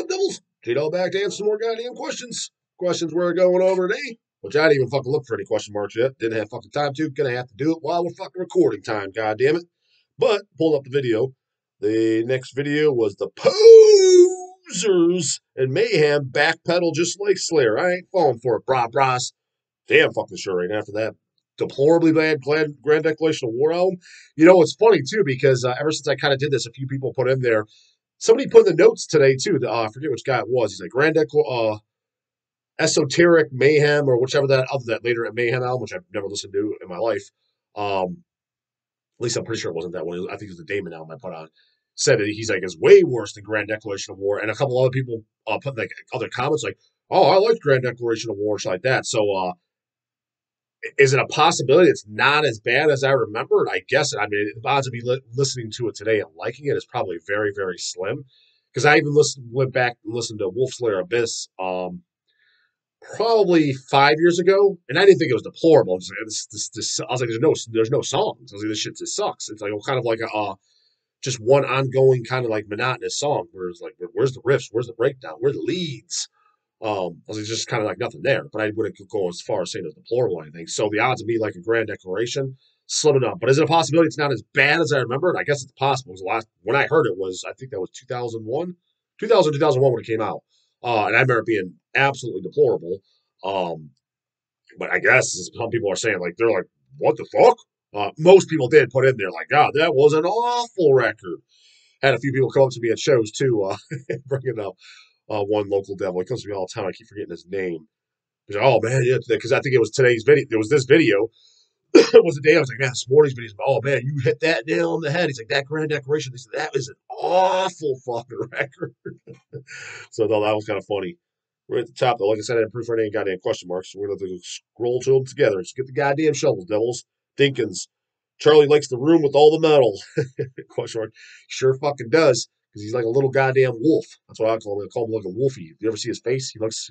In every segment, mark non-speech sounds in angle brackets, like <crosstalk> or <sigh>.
What's up, Devils? Back to answer some more goddamn questions. Questions we're going over today, which I didn't even fucking look for any question marks yet. Didn't have fucking time to. Gonna have to do it while we're fucking recording time, God damn it. But pulled up the video. The next video was the posers and mayhem backpedal just like Slayer. I ain't falling for it, brah bras. Damn fucking sure ain't after that deplorably bad Grand, Grand Declaration of War album. You know, it's funny too because uh, ever since I kind of did this, a few people put in there. Somebody put in the notes today too. Uh, I forget which guy it was. He's like Grand Declaration, uh, Esoteric Mayhem or whichever that other that later at Mayhem album, which I've never listened to in my life. Um, at least I'm pretty sure it wasn't that one. I think it was the Daemon album I put on. Said that he's like is way worse than Grand Declaration of War, and a couple other people uh, put like other comments like, "Oh, I like Grand Declaration of War," like that. So, uh, is it a possibility it's not as bad as I remembered? I guess. It. I mean, the odds of me li- listening to it today and liking it is probably very, very slim. Because I even went back and listened to Wolf's Lair Abyss um, probably five years ago, and I didn't think it was deplorable. Just, this, this, this, I was like, "There's no, there's no songs." I was like, "This shit just sucks." It's like kind of like a uh, just one ongoing kind of like monotonous song. Where it's like, "Where's the riffs? Where's the breakdown? Where's the leads?" Um, I was just kind of like nothing there, but I wouldn't go as far as saying it's deplorable or anything. So the odds of me like a grand declaration, slimming up. But is it a possibility it's not as bad as I remember? It. I guess it's possible. The last when I heard it was I think that was 2001, 2000, 2001 when it came out, uh, and I remember it being absolutely deplorable. Um, but I guess some people are saying like they're like, what the fuck? Uh, most people did put in there like, God, that was an awful record. Had a few people come up to me at shows too, uh, <laughs> bringing up uh, one local devil. He comes to me all the time. I keep forgetting his name. He's like, oh man, yeah, because I think it was today's video. There was this video. <coughs> it was the day I was like, man, this morning's video. Oh man, you hit that nail on the head. He's like, that grand decoration. He said, that is an awful fucking <laughs> record. so no, that was kind of funny. We're at the top though. Like I said, I didn't proof any goddamn question marks. So we're gonna scroll to them together. Let's get the goddamn shovels, devils. Dinkins. Charlie likes the room with all the metal. <laughs> question mark. Sure fucking does because he's like a little goddamn wolf. That's what I call him. I call him like a wolfie. You ever see his face? He looks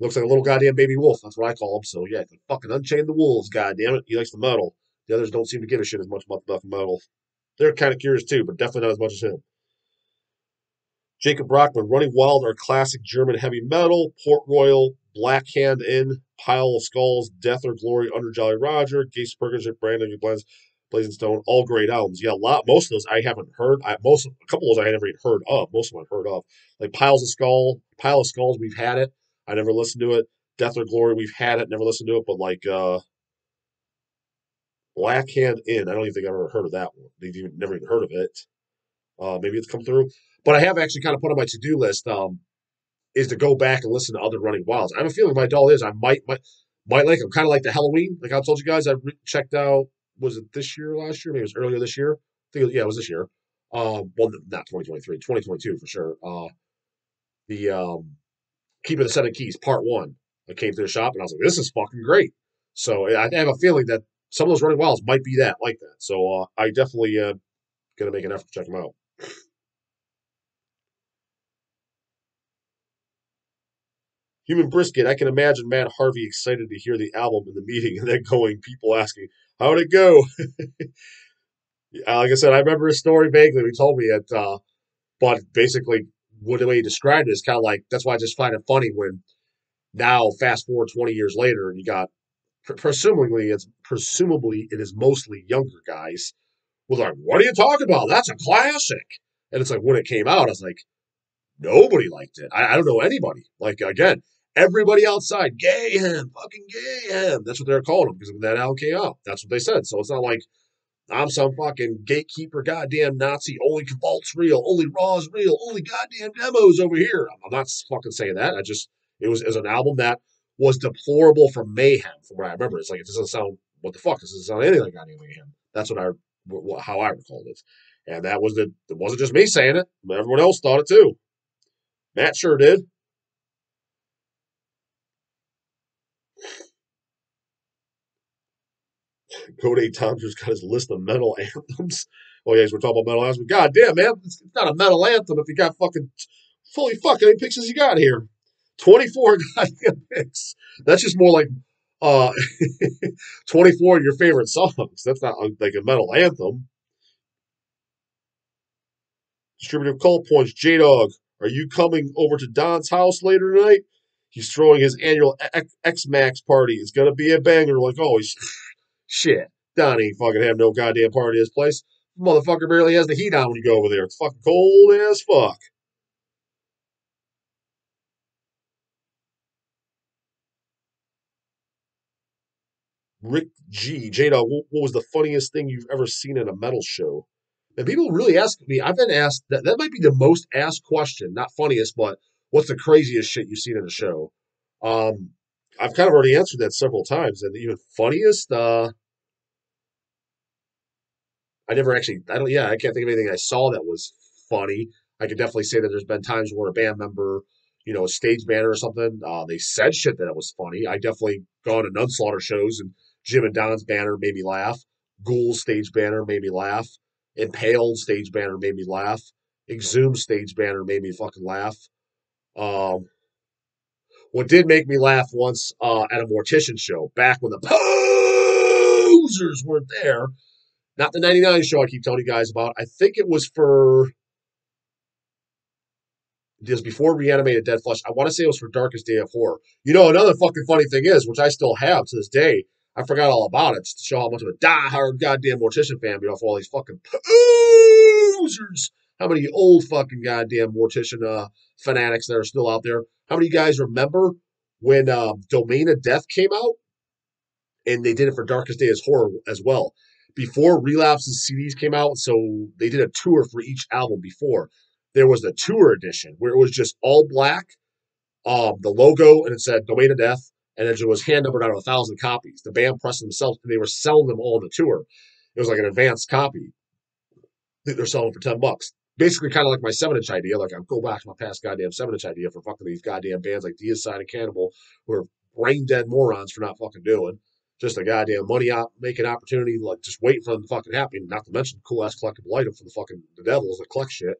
looks like a little goddamn baby wolf. That's what I call him. So yeah, fucking unchain the wolves. Goddamn it, he likes the metal. The others don't seem to give a shit as much about the metal. They're kind of curious too, but definitely not as much as him. Jacob Brockman, Running Wild are classic German heavy metal. Port Royal, Black Hand Inn, Pile of Skulls, Death or Glory, Under Jolly Roger, Gates Burgers, Brandon, Blends, Blazing Stone, all great albums. Yeah, a lot. Most of those I haven't heard. I most a couple of those I had never even heard of. Most of them I've heard of. Like Piles of Skull, Pile of Skulls. We've had it. I never listened to it. Death or Glory. We've had it. Never listened to it. But like uh Black Hand Inn. I don't even think I've ever heard of that one. They've even never even heard of it. Uh, maybe it's come through. But I have actually kind of put on my to do list. Um, is to go back and listen to other Running Wilds. I have a feeling my doll is. I might might might like them. Kind of like the Helloween, Like I told you guys, I re- checked out was it this year, last year? Maybe it was earlier this year. I think, it was, yeah, it was this year. Um, well, not 2023, 2022 for sure. Uh, the um, Keeping the Seven Keys, part one. I came to the shop and I was like, this is fucking great. So I have a feeling that some of those running wilds might be that, like that. So uh, I definitely uh, going to make an effort to check them out. Human Brisket, I can imagine Matt Harvey excited to hear the album in the meeting and then going, people asking, how'd it go? <laughs> like I said, I remember his story vaguely. He told me it, uh, but basically, what the way he described it is kind of like that's why I just find it funny when now, fast forward 20 years later, and you got presumably it's presumably it is mostly younger guys was like, "What are you talking about? That's a classic." And it's like when it came out, I was like, nobody liked it. I, I don't know anybody. Like again, everybody outside, gay him, fucking gay him. That's what they're calling him because when that out, that's what they said. So it's not like I'm some fucking gatekeeper, goddamn Nazi. Only Vault's real. Only Raw's real. Only goddamn demos over here. I'm not fucking saying that. I just it was as an album that was deplorable for mayhem. From what I remember, it's like it doesn't sound what the fuck. This doesn't sound anything like goddamn mayhem. That's what I how I recalled it, and that was the it wasn't just me saying it. Everyone else thought it too. Matt sure did. Cody Thompson's got his list of metal <laughs> anthems. Oh, yeah, we're talking about metal anthems. God damn, man, it's not a metal anthem if you got fucking fully fucking many pictures you got here. 24 <laughs> goddamn picks. That's just more like uh <laughs> 24 of your favorite songs. That's not like a metal anthem. Distributive call points, J Dog. Are you coming over to Don's house later tonight? He's throwing his annual X Max party. It's gonna be a banger. Like, oh shit, Don ain't fucking have no goddamn party at his place. Motherfucker barely has the heat on when you go over there. It's fucking cold as fuck. Rick G. J Dog, what, what was the funniest thing you've ever seen in a metal show? And people really ask me, I've been asked that that might be the most asked question, not funniest, but what's the craziest shit you've seen in a show? Um, I've kind of already answered that several times. And even funniest, uh, I never actually, I don't, yeah, I can't think of anything I saw that was funny. I could definitely say that there's been times where a band member, you know, a stage banner or something, uh, they said shit that it was funny. I definitely gone to Nunslaughter shows and Jim and Don's banner made me laugh. Ghoul's stage banner made me laugh. Impaled stage banner made me laugh. Exhumed stage banner made me fucking laugh. Um, what did make me laugh once uh, at a mortician show back when the posers weren't there, not the 99 show I keep telling you guys about. I think it was for it was before Reanimated Dead Flesh. I want to say it was for Darkest Day of Horror. You know, another fucking funny thing is, which I still have to this day, I forgot all about it just to show how much of a die-hard goddamn Mortician fan you know, for all these fucking posers. How many old fucking goddamn Mortician uh, fanatics that are still out there? How many of you guys remember when um, Domain of Death came out? And they did it for Darkest Day as Horror as well. Before Relapse's CDs came out, so they did a tour for each album before. There was the tour edition where it was just all black, um, the logo, and it said Domain of Death, and it was hand numbered out of a thousand copies. The band pressed themselves, and they were selling them all on the tour. It was like an advanced copy they're selling for 10 bucks. Basically, kind of like my seven inch idea. Like, I'll go back to my past goddamn seven inch idea for fucking these goddamn bands like Deicide and Cannibal, who are brain dead morons for not fucking doing. Just a goddamn money out making opportunity, like just waiting for them to fucking happen. Not to mention cool ass collectible item for the fucking the devils that collect shit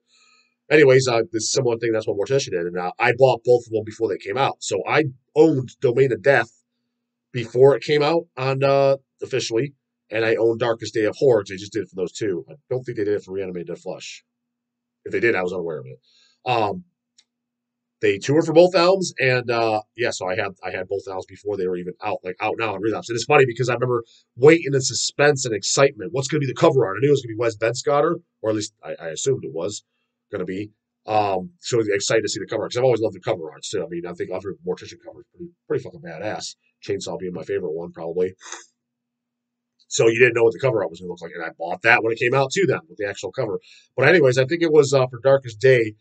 anyways, uh, this similar thing. That's what Mortician did, and uh, I bought both of them before they came out. So I owned Domain of Death before it came out on uh, officially, and I owned Darkest Day of Horror. They just did it for those two. I don't think they did it for Reanimated Flesh. If they did, I was unaware of it. Um, they toured for both albums, and uh, yeah, so I had I had both albums before they were even out, like out now on Relapse. And it's funny because I remember waiting in suspense and excitement. What's going to be the cover art? I knew it was going to be Wes Benscoter, or at least I, I assumed it was going to be. Um, so excited to see the cover art because I've always loved the cover art too. I mean, I think every Mortician cover pretty pretty fucking badass. Chainsaw being my favorite one probably. So you didn't know what the cover art was going to look like, and I bought that when it came out too. Then with the actual cover. But anyways, I think it was uh, for Darkest Day.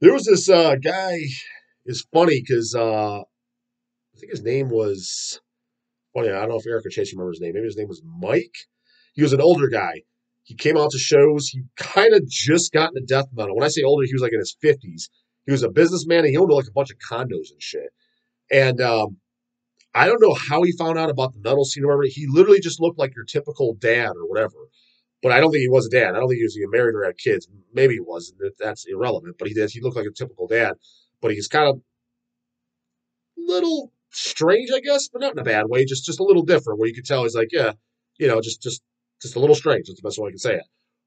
There was this uh, guy. It's funny because uh, I think his name was. Funny, I don't know if Erica Chase remembers his name. Maybe his name was Mike. He was an older guy he came out to shows. He kind of just got into death metal. When I say older, he was like in his 50s. He was a businessman and he owned like a bunch of condos and shit. And um, I don't know how he found out about the metal scene or whatever. He literally just looked like your typical dad or whatever. But I don't think he was a dad. I don't think he was even married or had kids. Maybe he was. That's irrelevant. But he did. He looked like a typical dad. But he's kind of a little strange, I guess, but not in a bad way. Just just a little different. Where you could tell he's like, yeah, you know, just just just a little strange. That's the best way I can say it.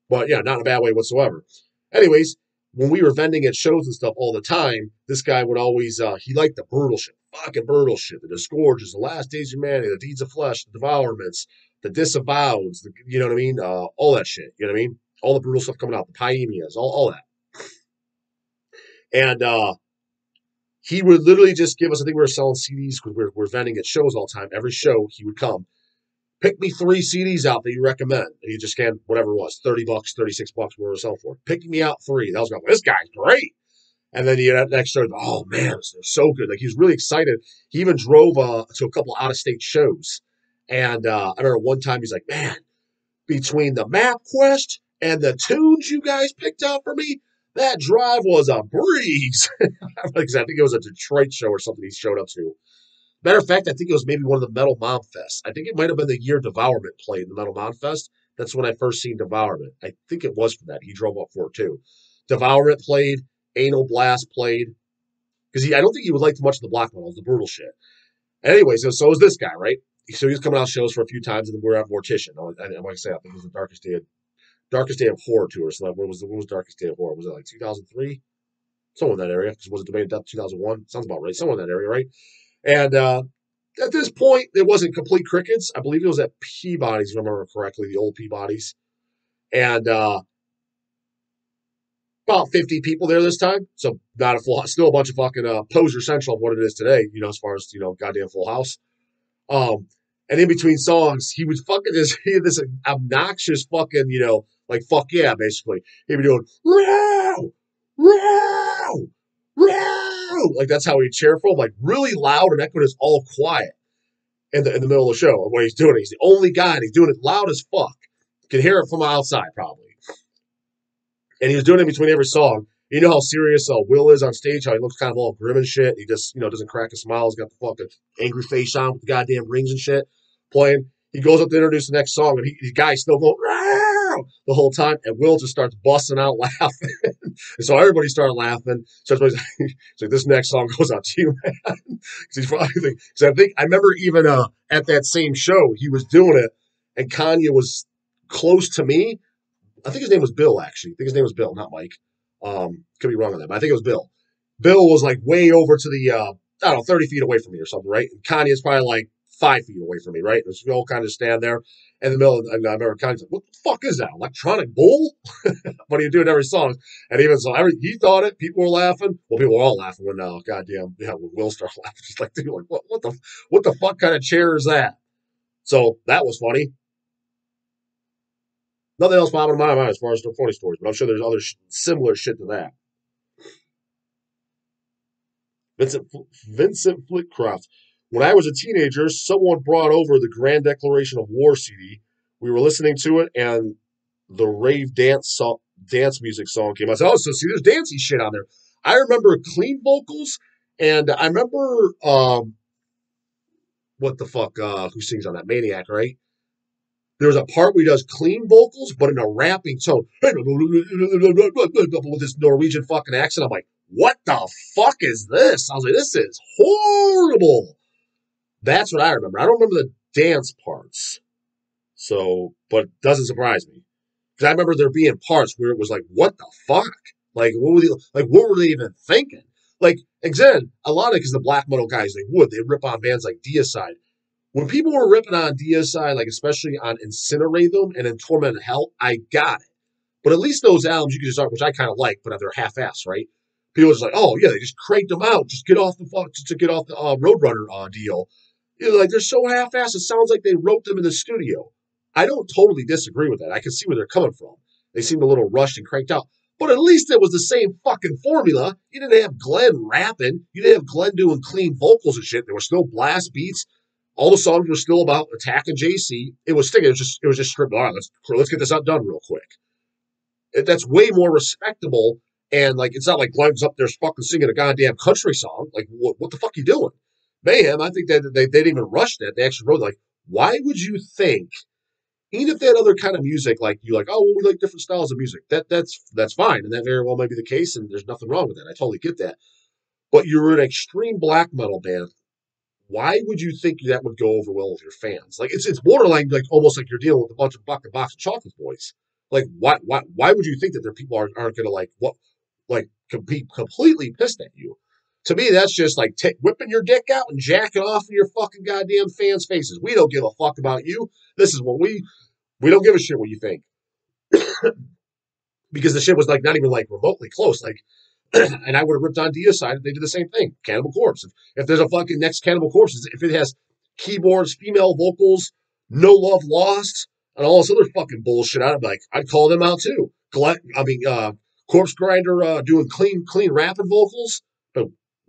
But yeah, not in a bad way whatsoever. Anyways, when we were vending at shows and stuff all the time, this guy would always, uh, he liked the brutal shit, fucking brutal shit, the disgorges, the last days of humanity, the deeds of flesh, the devourments, the disavows, the, you know what I mean? Uh, all that shit, you know what I mean? All the brutal stuff coming out, the pyemias, all, all that. And uh, he would literally just give us, I think we were selling CDs because we we're, we're vending at shows all the time. Every show he would come pick me three CDs out that you recommend. And you just can whatever it was, 30 bucks, 36 bucks, whatever it sell for. Picking me out three. That was going, this guy's great. And then you had next show, oh man, they're so good. Like he was really excited. He even drove uh, to a couple out of state shows. And uh, I remember one time he's like, man, between the map quest and the tunes you guys picked out for me, that drive was a breeze. <laughs> I think it was a Detroit show or something he showed up to. Matter of fact, I think it was maybe one of the Metal Mom Fest. I think it might have been the year Devourment played the Metal Mom Fest. That's when I first seen Devourment. I think it was for that. He drove up for it too. Devourment played, Anal Blast played. Because I don't think he would like too much of the black metal, the brutal shit. Anyways, so, so was this guy, right? So he was coming out shows for a few times, and then we are at Mortician. And like I say, I think it was the Darkest Day of, Darkest Day of Horror tour. So that, what was the what was Darkest Day of Horror? Was it like 2003? somewhere in that area, because was it debated death 2001? Sounds about right. Somewhere in that area, right? And uh, at this point, it wasn't complete crickets. I believe it was at Peabody's, if I remember correctly, the old Peabody's. And uh, about 50 people there this time. So not a full, still a bunch of fucking uh, poser central of what it is today, you know, as far as, you know, goddamn full house. Um, and in between songs, he would fucking this, <laughs> he had this obnoxious fucking, you know, like fuck yeah, basically. He'd be doing, row, row, row. Like that's how he'd cheer for him, like really loud and echoed is all quiet in the, in the middle of the show when he's doing it. He's the only guy and he's doing it loud as fuck. Can hear it from outside probably and he was doing it between every song. You know how serious uh, Will is on stage, how he looks kind of all grim and shit. He just, you know, doesn't crack a smile. He's got the fucking angry face on with the goddamn rings and shit playing. He goes up to introduce the next song, and he, the guy's still going Row! the whole time, and Will just starts busting out <laughs> laughing. and so everybody started laughing. So everybody's <laughs> like, "This next song goes out to you, man." <laughs> Because he's probably I think I remember even uh, at that same show he was doing it, and Kanye was close to me, I think his name was Bill, actually. I think his name was Bill, not Mike. Um, could be wrong on that, but I think it was Bill. Bill was like way over to the, uh, I don't know, 30 feet away from me or something, right? And Kanye's probably like five feet away from me, right? And we all kind of stand there in the middle. And I remember Kanye's like, what the fuck is that? Electronic bull? <laughs> what he'd do it every song. And even so, every, he thought it. People were laughing. Well, people were all laughing when, uh, goddamn, yeah, when Will started <laughs> laughing. Just like, dude, like, what, what the, what the fuck kind of chair is that? So that was funny. Nothing else popping in my mind as far as the funny stories, but I'm sure there's other sh- similar shit to that. Vincent Vincent Flitcroft. When I was a teenager, someone brought over the Grand Declaration of War CD. We were listening to it, and the rave dance song, dance music song came. I said, "Oh, so see, there's dancey shit on there." I remember clean vocals, and I remember um, what the fuck? Uh, who sings on that? Maniac, right? There's a part where he does clean vocals, but in a rapping tone with this Norwegian fucking accent. I'm like, what the fuck is this? I was like, this is horrible. That's what I remember. I don't remember the dance parts. So, but doesn't surprise me. Because I remember there being parts where it was like, what the fuck? Like, what were they, like, what were they even thinking? Like, again, a lot of because the black metal guys, they would, they rip on bands like Deicide when people were ripping on Deicide, like especially on Incinerate Them and in Torment and Hell, I got it. But at least those albums you could just, which I kind of like, but they're half-ass, right? People are just like, oh yeah, they just cranked them out, just get off the just to get off the uh, Roadrunner uh, deal. You know, like they're so half-assed, it sounds like they wrote them in the studio. I don't totally disagree with that. I can see where they're coming from. They seem a little rushed and cranked out. But at least it was the same fucking formula. You didn't have Glenn rapping. You didn't have Glenn doing clean vocals and shit. There were still blast beats. All the songs were still about attacking JC. It was sticking. It was just it was just stripped. All right, let's let's get this out done real quick. It, that's way more respectable. And like it's not like Glenn's up there fucking singing a goddamn country song. Like what what the fuck you doing? Mayhem. I think that they, they didn't even rush that. They actually wrote like, why would you think? Even if they had other kind of music, like you like, oh, well, we like different styles of music. That that's that's fine, and that very well may be the case, and there's nothing wrong with that. I totally get that. But you're an extreme black metal band why would you think that would go over well with your fans? Like it's it's borderline like almost like you're dealing with a bunch of fucking box of chocolate boys. Like why why why would you think that their people aren't, aren't gonna like what like compete completely pissed at you? To me, that's just like t- whipping your dick out and jacking off in your fucking goddamn fans' faces. We don't give a fuck about you. This is what we we don't give a shit what you think. <coughs> because the shit was like not even like remotely close. Like <coughs> and I would have ripped on Deicide if they did the same thing. Cannibal Corpse. If, if there's a fucking next Cannibal Corpse, if it has keyboards, female vocals, no love lost, and all this other fucking bullshit, I'd like, I'd call them out too. I mean, uh, Corpsegrinder uh, doing clean, clean rapping vocals.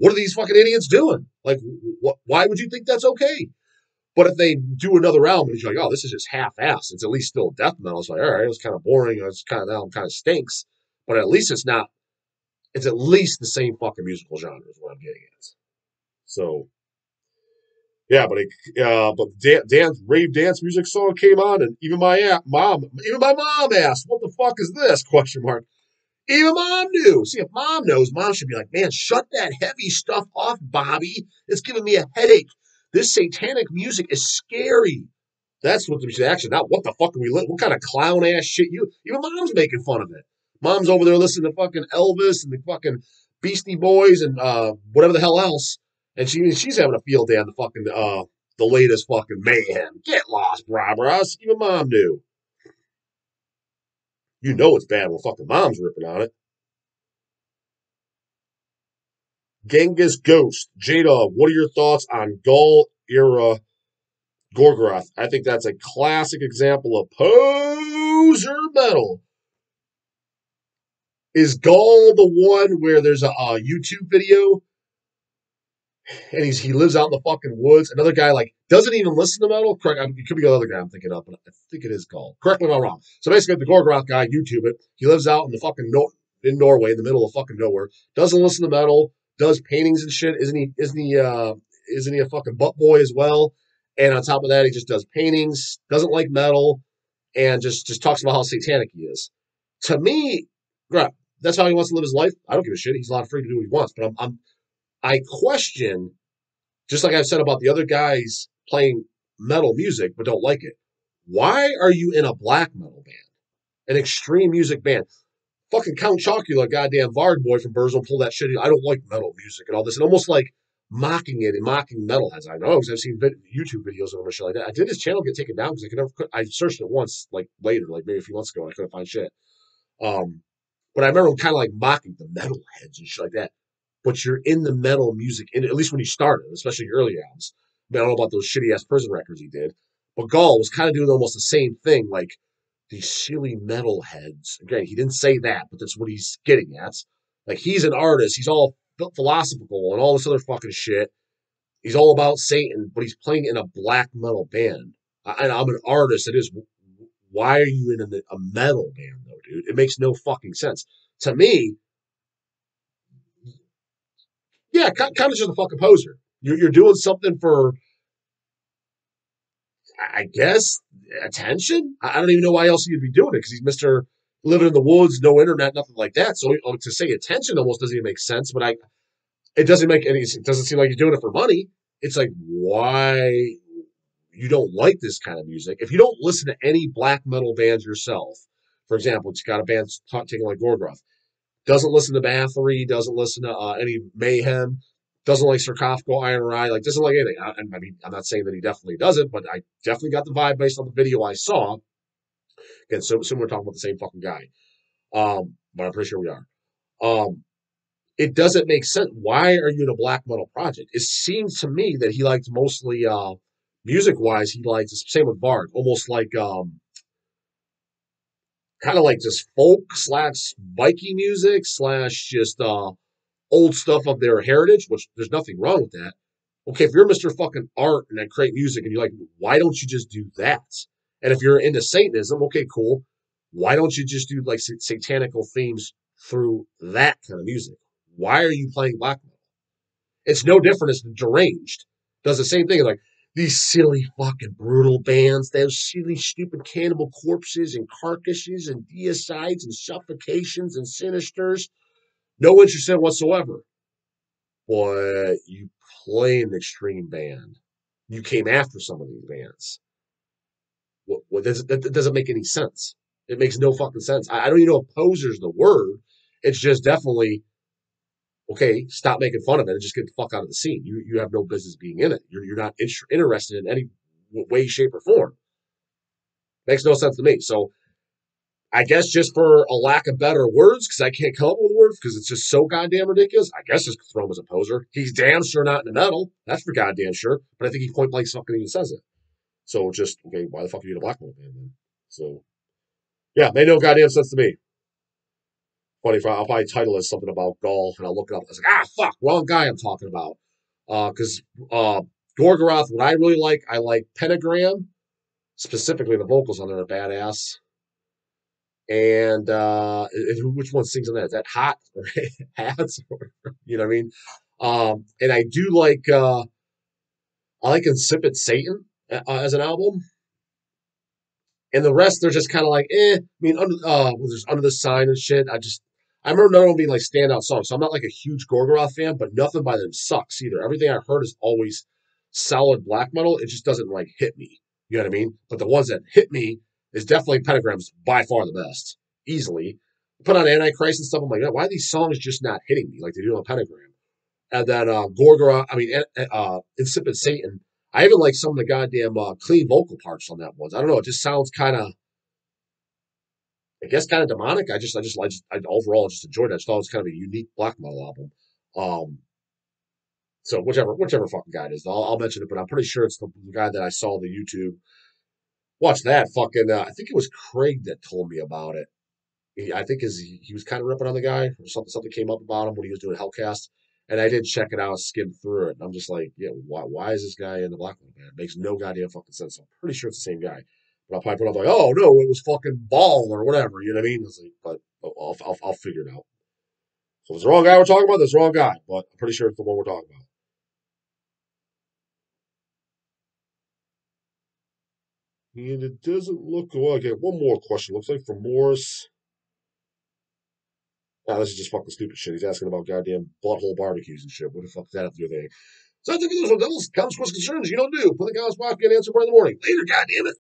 What are these fucking idiots doing? Like, wh- why would you think that's okay? But if they do another album and you're like, oh, this is just half-assed, it's at least still death metal. It's like, all right, it's kind of boring. It's kind of album kind of stinks, but at least it's not it's at least the same fucking musical genre is what I'm getting at. So, yeah, but it, uh, but Dan, dance rave dance music song came on, and even my mom, even my mom asked, "What the fuck is this?" <laughs> Question mark. Even mom knew. See, if mom knows, mom should be like, "Man, shut that heavy stuff off, Bobby. It's giving me a headache. This satanic music is scary." That's what the action. Not what the fuck are we? What kind of clown ass shit you? Even mom's making fun of it. Mom's over there listening to fucking Elvis and the fucking Beastie Boys and uh, whatever the hell else, and she she's having a field day on the fucking uh, the latest fucking mayhem. Get lost, brah, brah. Even mom knew. You know it's bad when fucking mom's ripping on it. Genghis Ghost. Jada, what are your thoughts on Gaahl era Gorgoroth? I think that's a classic example of poser metal. Is Gaahl the one where there's a, a YouTube video and he's he lives out in the fucking woods. Another guy like doesn't even listen to metal. Correct. I mean, it could be the other guy I'm thinking of, but I think it is Gaahl. Correct me if I'm wrong. So basically, the Gorgoroth guy, YouTube it. He lives out in the fucking no, in Norway, in the middle of fucking nowhere. Doesn't listen to metal. Does paintings and shit. Isn't he? Isn't he? Uh, isn't he a fucking butt boy as well? And on top of that, he just does paintings. Doesn't like metal, and just just talks about how satanic he is. To me, that's how he wants to live his life. I don't give a shit. He's allowed free to do what he wants. But I'm, I'm I question, just like I've said about the other guys playing metal music but don't like it. Why are you in a black metal band, an extreme music band? Fucking Count Chocula, goddamn Varg boy from Burzum, pulled that shit. I don't like metal music and all this, and almost like mocking it and mocking metalheads. I know because I've seen YouTube videos of him and shit like that. I did his channel get taken down because I could never. I searched it once, like later, like maybe a few months ago, and I couldn't find shit. Um, but I remember him kind of like mocking the metalheads and shit like that but you're in the metal music, and at least when you started, especially early albums. I, I don't know about those shitty ass prison records he did, but Gaahl was kind of doing almost the same thing, like these silly metal heads. Again, he didn't say that, but that's what he's getting at. Like he's an artist, he's all philosophical and all this other fucking shit. He's all about Satan, but he's playing in a black metal band. And I'm an artist. It is. Why are you in a metal band though, dude? It makes no fucking sense. To me, yeah, kind of just a fucking poser. You're, you're doing something for, I guess, attention. I don't even know why else you'd be doing it because he's Mister living in the woods, no internet, nothing like that. So oh, to say attention almost doesn't even make sense. But I, it doesn't make any. It doesn't seem like you're doing it for money. It's like why you don't like this kind of music. If you don't listen to any black metal bands yourself, for example, it's got a band taking like Gorgoroth doesn't listen to Bathory, doesn't listen to uh, any Mayhem, doesn't like Sarcophago, Iron Rye, like doesn't like anything. I, I, mean, I'm not saying that he definitely doesn't, but I definitely got the vibe based on the video I saw. Again, so soon we're talking about the same fucking guy, um, but I'm pretty sure we are. Um, it doesn't make sense. Why are you in a black metal project? It seems to me that he liked mostly uh, music wise. He likes the same with Varg, almost like um, kind of like just folk slash Viking music slash just uh, old stuff of their heritage, which there's nothing wrong with that. Okay, if you're Mr. fucking art and I create music and you're like, why don't you just do that? And if you're into Satanism, okay, cool. Why don't you just do like satanical themes through that kind of music? Why are you playing black metal? It's no different as deranged. Does the same thing. Like, these silly fucking brutal bands, those silly stupid cannibal corpses and carcasses and deicides and suffocations and sinisters. No interest in whatsoever. But you play an extreme band. You came after some of these bands. What, what does, that, that doesn't make any sense. It makes no fucking sense. I, I don't even know if poser's the word. It's just definitely okay, stop making fun of it and just get the fuck out of the scene. You you have no business being in it. You're you're not in, interested in any way, shape, or form. Makes no sense to me. So I guess just for a lack of better words, because I can't come up with words because it's just so goddamn ridiculous. I guess just throw him as a poser. He's damn sure not in the metal. That's for goddamn sure. But I think he point blank fucking even says it. So just okay, why the fuck are you in a black metal? So yeah, made no goddamn sense to me funny if I, will probably title it something about golf and I'll look it up. I was like, ah, fuck, wrong guy I'm talking about. Because uh, uh, Gorgoroth, what I really like, I like Pentagram. Specifically, the vocals on there are badass. And uh, which one sings on that? Is that Hot or <laughs> Hats? you know what I mean? Um, and I do like uh, I like Incipit Satan uh, as an album and the rest they're just kind of like eh. I mean, under uh, there's under the sign and shit. I just I remember none of them being like standout songs. So I'm not like a huge Gorgoroth fan, but nothing by them sucks either. Everything I've heard is always solid black metal. It just doesn't like hit me. You know what I mean? But the ones that hit me is definitely Pentagram's by far the best, easily. put on Antichrist and stuff. I'm like, why are these songs just not hitting me like they do on Pentagram? And then uh, Gorgora, I mean, uh, Incipit Satan. I even like some of the goddamn uh, clean vocal parts on that one. I don't know. It just sounds kind of, I guess, kind of demonic. I just, I just, I just, I overall just enjoyed it. I just thought it was kind of a unique black metal album. Um, so whichever, whichever fucking guy it is, I'll, I'll mention it. But I'm pretty sure it's the guy that I saw the YouTube. Watch that fucking. Uh, I think it was Craig that told me about it. He, I think his, he, was kind of ripping on the guy or something. Something came up about him when he was doing Hellcast. And I did check it out, skim through it, and I'm just like, yeah, why, why is this guy in the black band? It makes no goddamn fucking sense. I'm pretty sure it's the same guy. But I'll probably put up like, oh no, it was fucking Ball or whatever. You know what I mean? It's like, but I'll, I'll, I'll figure it out. So it's the wrong guy we're talking about, the wrong guy. But I'm pretty sure it's the one we're talking about. And it doesn't look well. Okay, one more question. Looks like from Morris. Nah, this is just fucking stupid shit. He's asking about goddamn butthole barbecues and shit. What the fuck does that to do with anything? So I think those are those comments, questions, concerns you don't do. Put the comments box, get an answer by the morning. Later, goddamn it.